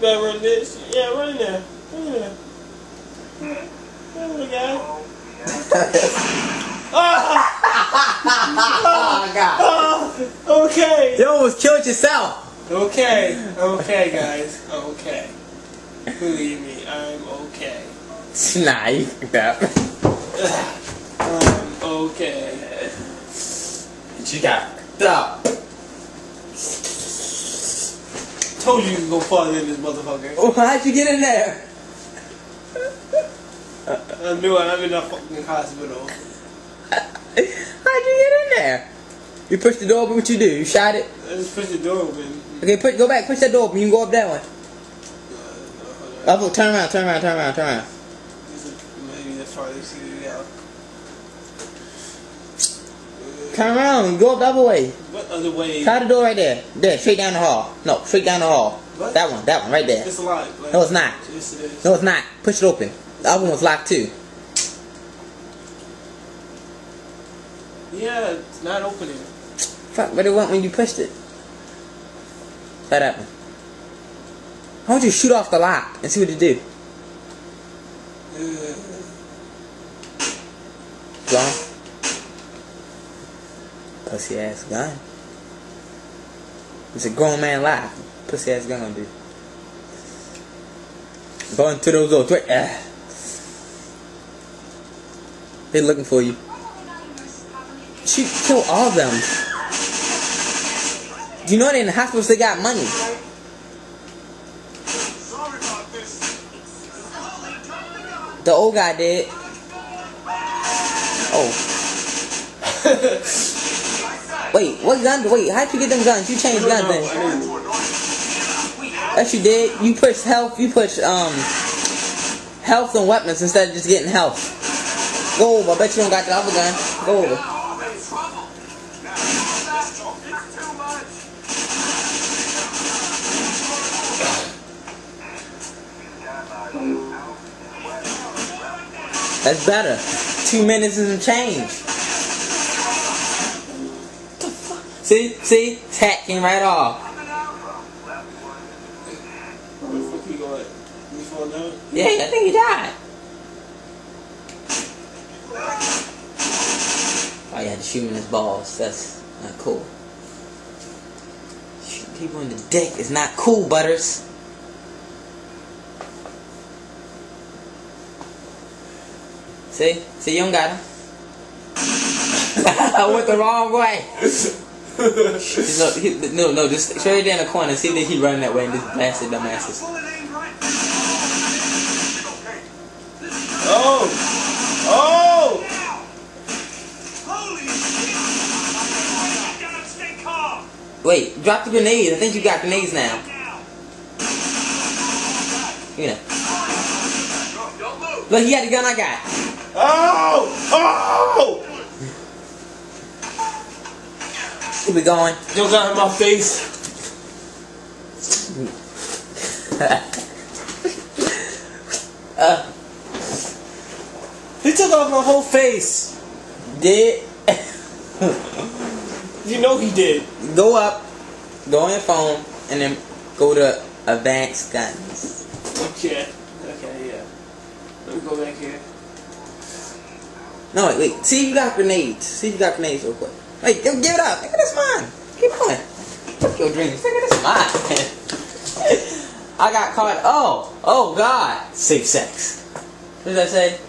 Better run this. Yeah, run there. Run there. Run there, guy. Ah! Oh God. Ah! Okay. You almost killed yourself. Okay. Okay, guys. Okay. Believe me, I'm okay. Nah, you fucked. I'm okay. You got fucked up. I told you you could go farther in this motherfucker. Oh, how'd you get in there? I knew it. I'm in a fucking hospital. How'd you get in there? You pushed the door open, what you do? You shot it? I just pushed the door open. Okay, push, go back, push that door open, you can go up that one. Up, turn around, turn around, turn around, turn around. This is maybe the farthest you. Turn around, go up the other way. Other way? Try the door right there. There, straight down the hall. No, straight down the hall. What? That one, that one, right there. It's locked. Like, No, it's not. Yes, it is. No, it's not. Push it open. The other one was locked too. Yeah, it's not opening. Fuck, but it went when you pushed it. That one. Why don't you shoot off the lock and see what it do? Uh, Gone. Pussy ass gun. It's a grown man lie. Pussy ass gun gonna do. Go into those doors. Wait. Ah. They're looking for you. She kill all of them. Do you know they in the hospital? They got money. The old guy did. Oh. Wait, what gun? Wait, how'd you get them guns? You changed guns then. That you did. You pushed health. You pushed um health and weapons instead of just getting health. Go over. I bet you don't got the other gun. Go over. That's better. Two minutes and some change. See, see, hat came right off. Yeah, I think he died. Oh, you had to shoot him in his balls. That's not cool. Shoot people in the dick is not cool, Butters. See? See, you don't got him. I went the wrong way. No, he, no, no, just straight down the corner. See that he running that way and just blasted. Bullet aimed Oh! Oh! Holy shit! Gotta stay calm. Wait, drop the grenade. I think you got grenades now. You know. Look, he had the gun I got. Oh! Oh! Keep it going. Don't got in my face. uh, He took off my whole face. did You know he did. go up, go on your phone, and then go to advanced guns. Okay. Okay, yeah. Let me go back here. No, wait, wait. See if you got grenades. See if you got grenades real quick. Wait, give, give it up. Nigga, that's mine. Keep going. Fuck your dreams. Nigga, that's mine. I got caught. Oh, oh God. Safe sex. What does that say?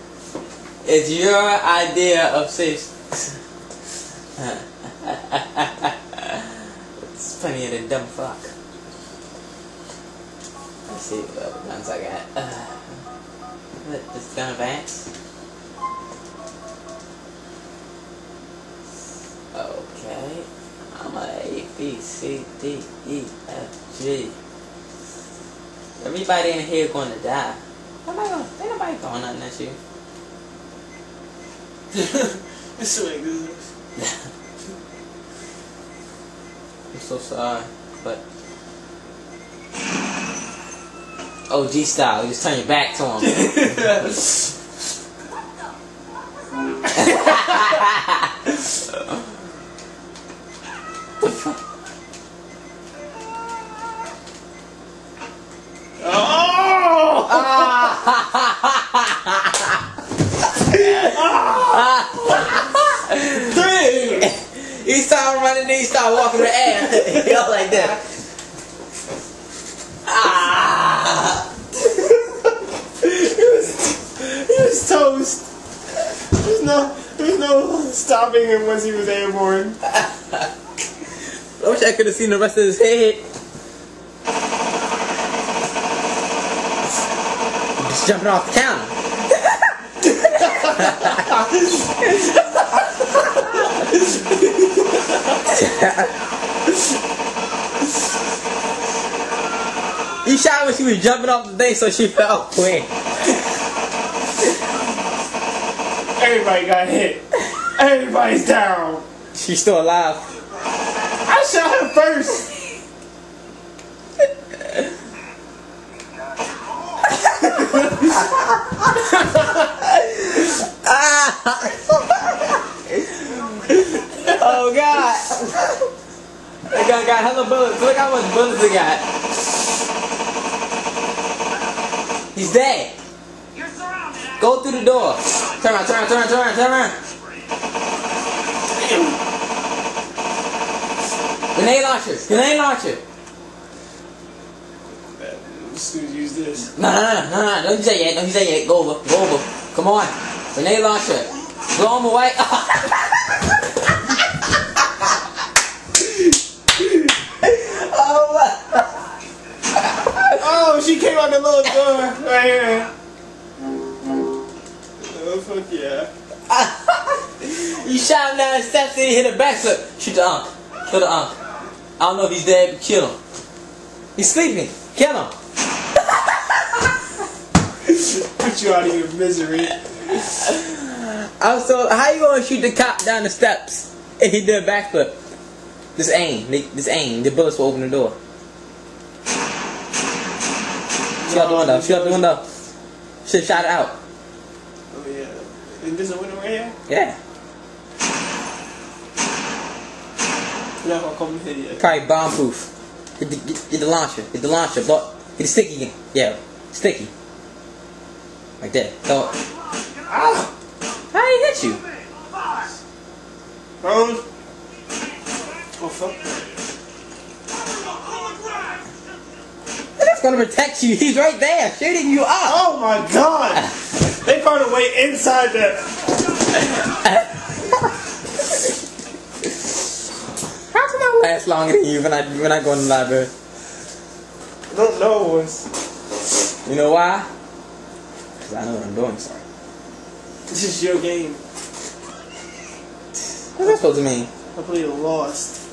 It's your idea of safe sex. it's funnier than dumb fuck. Let's see what other guns I got. Uh, this gun advance? Okay. I'm a A, B, C, D, E, F, G. Everybody in here going to die. I gonna, ain't nobody throwing nothing at you. It's so good. I'm so sorry, but. OG style, you just turn your back to him. he started running, then he started walking in the air. he go like that. Ah! he was was toast. There's no there's no stopping him once he was airborne. I wish I could have seen the rest of his head. Just jumping off the counter. he shot her when she was jumping off the thing, so she fell quick. Everybody got hit. Everybody's down. She's still alive. I shot her first. Oh god! That guy got hella bullets. Look how much bullets he got. He's dead. You're surrounded. Go through the door. Turn around, turn around, turn around, turn around, turn around. Grenade launcher. Grenade launcher. Gonna use this. No, no, no, no, no. Don't use that yet. Don't use that yet. Go over. Go over. Come on. Grenade launcher. Blow him away. oh my. Out the little door right here. Oh fuck yeah. You shot him down the steps and he hit a backflip. Shoot the unk. Kill the unk. I don't know if he's dead, but kill him. He's sleeping. Kill him. Put you out of your misery. Also, how you gonna shoot the cop down the steps and he did a backflip? Just aim. Just aim. The bullets will open the door. Shoot out the window. Shoot out the window. Should shot it out. Oh yeah. And there's a window right here? Yeah. Not gonna come here yet. Probably bomb proof. Get the, get, get the launcher. Get the launcher. Blow, get the sticky again. Yeah. Sticky. Like that. So, Ah! how did he hit you? Rose. Oh fuck. That's gonna protect you. He's right there, shooting you up. Oh my god! They found a way inside that. How can I last longer than you when I when I go in the library? I don't know what's. You know why? Because I know what I'm doing, sorry. This is your game. What's that supposed to mean? I play lost.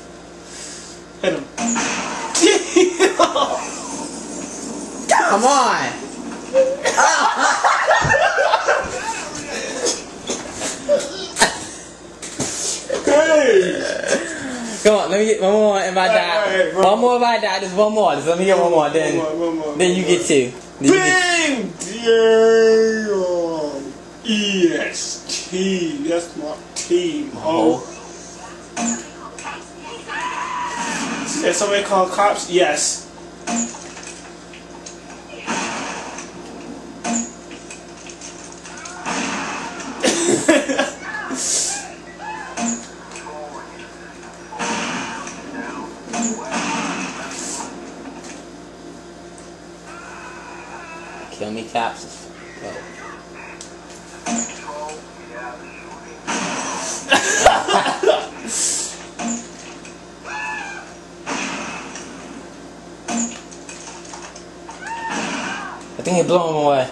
Hit him. Come on! hey! Come on, let me get one more if I die. Alright, bro. one more if I die, just one more. Just let me get one more, then One more, one more, then you get two. Then you Bing! Damn! EST. That's my team, ho. Is somebody call cops? Yes. I think he blew him away.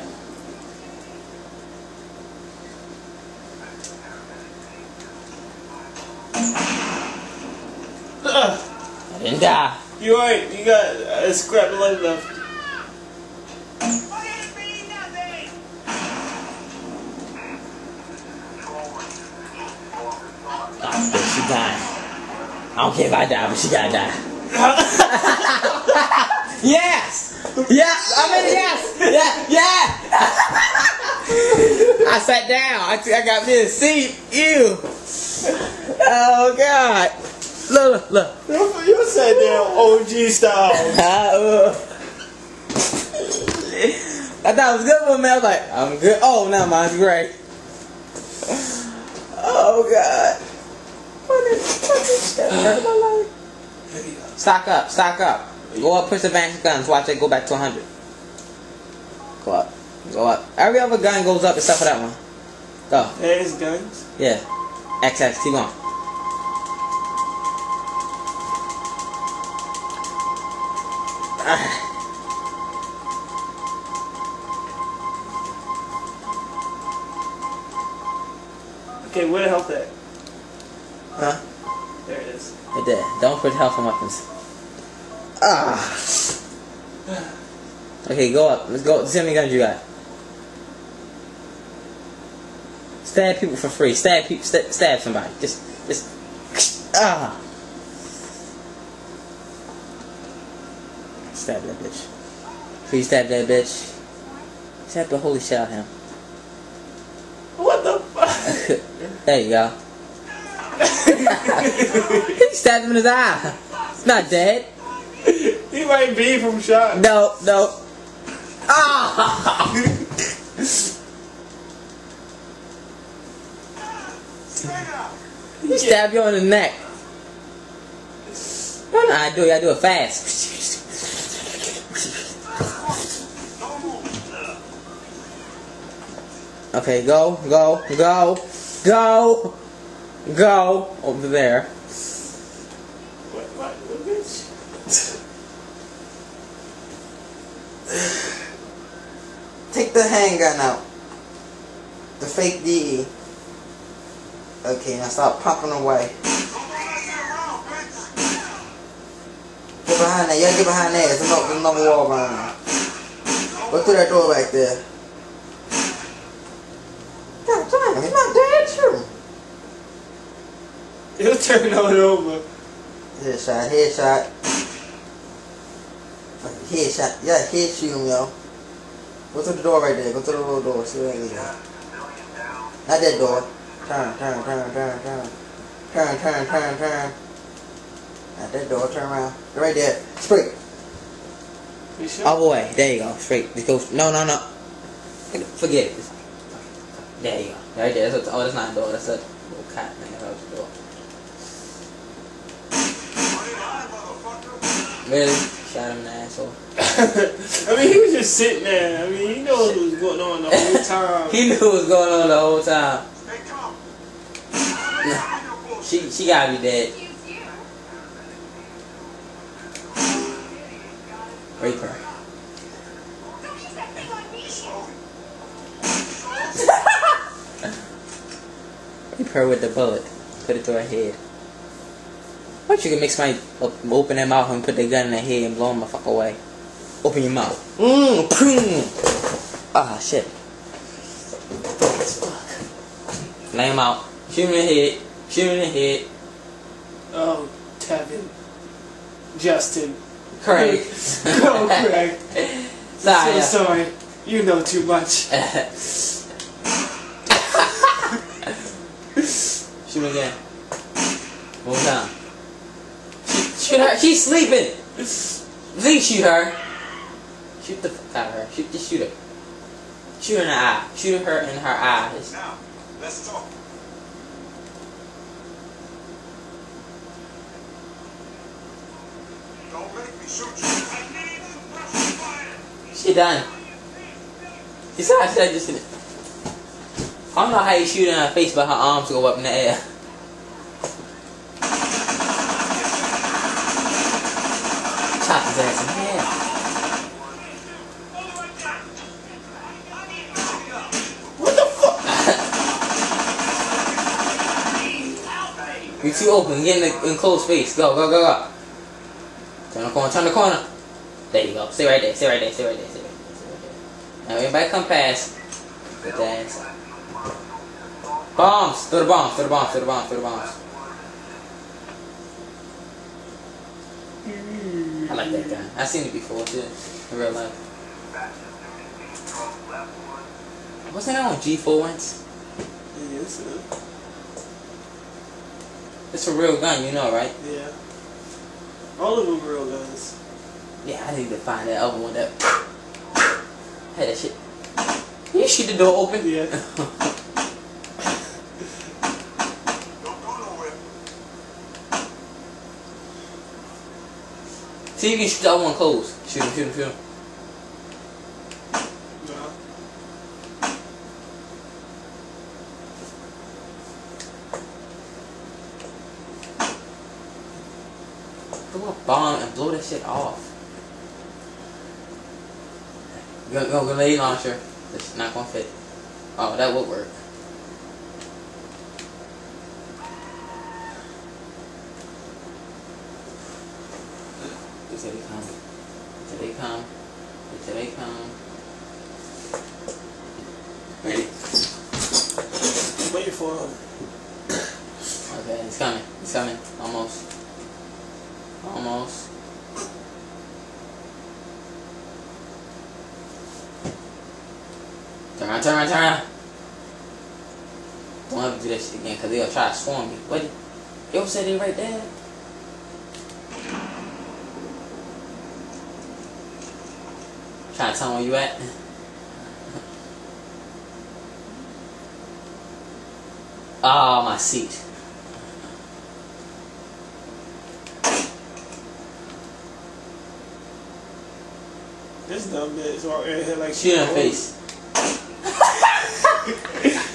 I didn't die. You alright? You got a scrap of life left. Oh, bitch, she dying. I don't care if I die, but she gotta die. yes! Yes! I mean, yes! Yeah! Yeah! I sat down. I, I got me a seat. Ew. Oh, God. Look, look, look. You said down OG style. Ah, uh. I thought it was good for me. I was like, I'm good. Oh, now mine's great. Oh, God. What Stock up, stock up. Go up, push the advanced guns. Watch it go back to 100. Go up, go up. Every other gun goes up except for that one. Go. There's guns. Yeah. XX, keep. Ah. Okay, where the health at? Huh? There it is. Right there. Don't put health on weapons. Ah. Okay, go up. Let's go. See how many guns you got. Stab people for free. Stab people. Stab, stab somebody. Just, just. Ah. Stab that bitch. Please stab that bitch. Stab the holy shit out of him. What the fuck? there you go. He stabbed him in his eye. It's not dead. he might be from shot. No, no. Ah! he stabbed you on the neck. No, no, I do. I do it fast. Okay, go, go, go, go, go over there. What, what, what bitch? Take the handgun out. The fake DE. Okay, now stop pumping away. That. Get behind. You gotta get behind there. There's another, another wall behind there. Go through that door back there. God damn, he's not dead, sure. He'll turn it over. Headshot, headshot. Headshot. Yeah, head shoot him, yo. Go through the door right there. Go through the little door. See where it is. Not that door. Turn, turn, turn, turn, turn. Turn, turn, turn, turn. Not that door. Turn around. Right there. Straight. You sure? All the way. There you go. Straight. Just go. No, no, no. Forget it. There you go. Right there. That's a, oh, that's not a door. That's a little cat thing. That was a door. Money line, motherfucker. Really? Shot him in the asshole. I mean, he was just sitting there. I mean, he knew what was going on the whole time. He knew what was going on the whole time. Hey, come. Let me have your bullshit. She she gotta be dead. Rape her. Rape her with the bullet. Put it through her head. You can mix my open their mouth and put the gun in their head and blow them the fuck away. Open your mouth. Mmm. Ah shit. Lay him out. Shoot him in the head. Shoot him in the head. Oh, Tevin. Justin. Craig. oh, Craig. Sorry. so sorry. You know too much. Shoot him again. One more time. Shoot, her. She's sleeping. Please shoot her. Shoot the fuck out of her. Shoot, just shoot her. Shoot her in the eye. Shoot her in her eyes. Now, let's talk. Don't make me shoot you. I need suppressing fire. She done. You saw how she just in it. I don't know how you shoot in her face, but her arms go up in the air. In half. What the fuck? You're too open. Get in the enclosed space. Go, go, go, go. Turn the corner. Turn the corner. There you go. Stay right there. Stay right there. Stay right there. Stay right there. Now everybody come past. Get the ass. Bombs. Throw the bombs. Throw the bombs. Throw the bombs. Throw the bombs. I like that guy. I've seen it before too. In real life. Wasn't that on G4 once? Yes, uh, It's a real gun, you know, right? yeah. All of them are real guns. Yeah, I need to find that other one that had that shit. You shoot the door open. Yeah. Don't go nowhere. See, if you can shoot that one close. Shoot him, shoot him, shoot him. Throw a bomb and blow that shit off. Go, go, grenade launcher. It's not gonna fit. Oh, that would work. Until they come. Until they come. Until they come. Ready? Wait for him. Okay, it's coming. It's coming. Almost. Almost. Turn around, turn around, turn around. Don't ever do that shit again, because they'll try to swarm me. What? Yo said it right there. Trying to tell me where you at? Ah, my seat. This dumb bitch walk in here like she in old- face.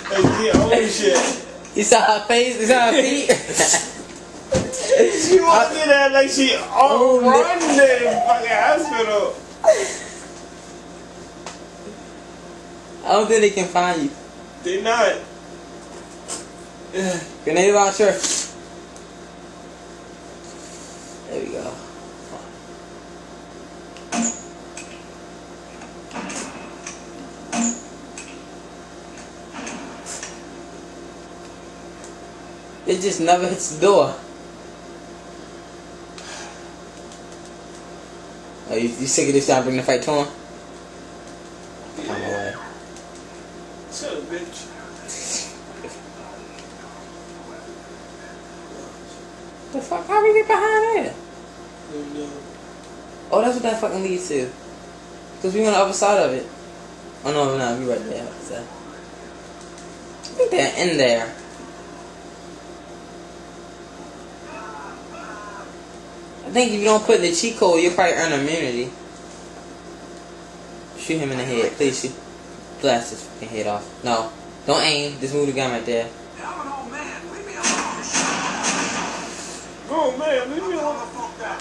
Like she old shit. You saw her face? You saw her feet? She walked in there like she Oh, on run the fucking hospital. I don't think they can find you. They not. Grenade launcher. There we go. It just never hits the door. Oh, you, you sick of this to bring the fight to him? Come away. Shut up, bitch. The fuck? How we get behind there? No, no. Oh, that's what that fucking leads to. Because we on the other side of it. Oh, no, no, we right there. So. I think they're in there. I think if you don't put in the cheat code, you'll probably earn immunity. Shoot him in the head. Please shoot. Blast his fucking head off. No. Don't aim. Just move the gun right there. I'm an old man. Leave me alone. Oh man, leave me Hold alone. the fuck down.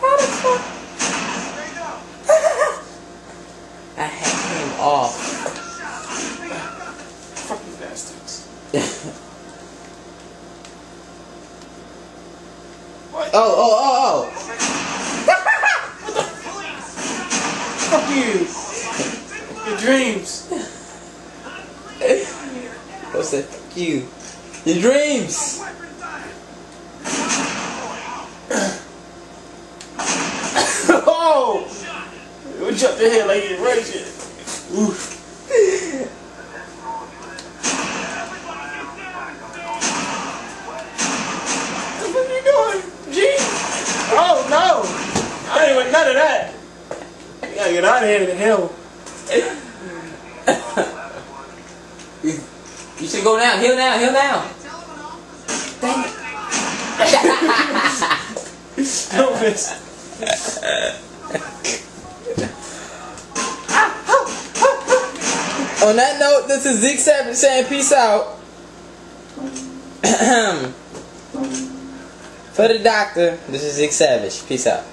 How the fuck? Straight up. I had him off. Fucking bastards. What? Oh, oh, oh, oh, Fuck you. Your dreams. oh. What's that? Fuck you. Your dreams. oh! We jumped in here like you right shit. Oof. What are you doing? Gee? Oh no! I ain't want none of that. You gotta get out of here to hell. You, you should go now. Heal now. Heal now. No miss. On that note, this is Zeke Savage saying peace out. For the doctor, this is Zeke Savage. Peace out.